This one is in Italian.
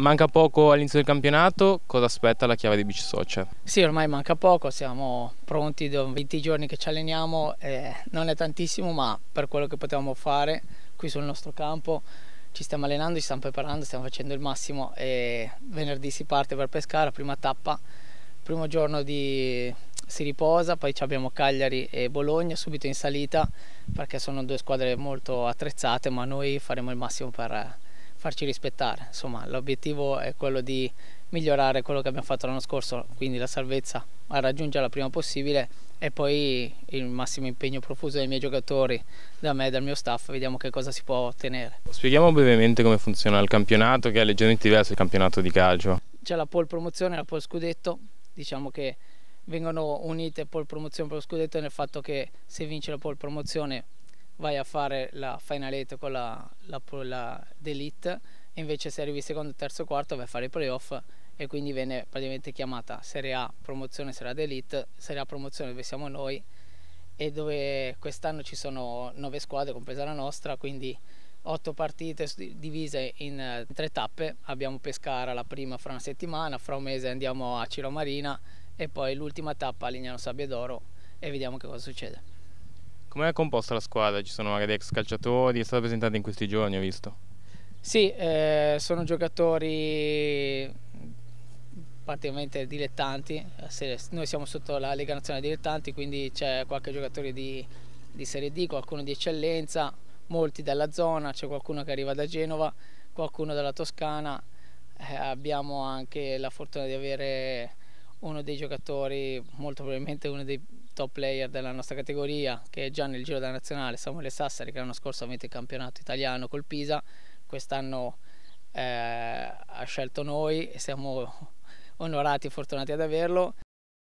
Manca poco all'inizio del campionato, cosa aspetta la chiave di Beach Soccer? Sì, ormai manca poco, siamo pronti da 20 giorni che ci alleniamo, eh, non è tantissimo ma per quello che potevamo fare qui sul nostro campo ci stiamo allenando, ci stiamo preparando, stiamo facendo il massimo e venerdì si parte per Pescara, prima tappa, primo giorno di... si riposa, poi abbiamo Cagliari e Bologna subito in salita perché sono due squadre molto attrezzate ma noi faremo il massimo per farci rispettare. Insomma, l'obiettivo è quello di migliorare quello che abbiamo fatto l'anno scorso, quindi la salvezza a raggiungere la prima possibile e poi il massimo impegno profuso dai miei giocatori, da me e dal mio staff, vediamo che cosa si può ottenere. Spieghiamo brevemente come funziona il campionato, che è leggermente diverso dal campionato di calcio. C'è la pole promozione e la pole scudetto, diciamo che vengono unite pole promozione e pole scudetto nel fatto che se vince la pole promozione vai a fare la final eight con la, la, la d'elite e invece se arrivi secondo, terzo, quarto vai a fare i playoff e quindi viene praticamente chiamata Serie A promozione Serie A d'elite, Serie A promozione dove siamo noi e dove quest'anno ci sono nove squadre compresa la nostra quindi otto partite divise in tre tappe. Abbiamo Pescara la prima fra una settimana fra un mese andiamo a Ciro Marina e poi l'ultima tappa a Lignano Sabbia d'Oro e vediamo che cosa succede come è composta la squadra? Ci sono magari ex calciatori, è stata presentata in questi giorni, ho visto. Sì, eh, sono giocatori praticamente dilettanti, noi siamo sotto la Lega Nazionale Dilettanti, quindi c'è qualche giocatore di, di Serie D, qualcuno di eccellenza, molti dalla zona, c'è qualcuno che arriva da Genova, qualcuno dalla Toscana, eh, abbiamo anche la fortuna di avere uno dei giocatori, molto probabilmente uno dei top player della nostra categoria che già nel giro della nazionale, Samuele Sassari che l'anno scorso ha vinto il campionato italiano col Pisa, quest'anno eh, ha scelto noi e siamo onorati e fortunati ad averlo.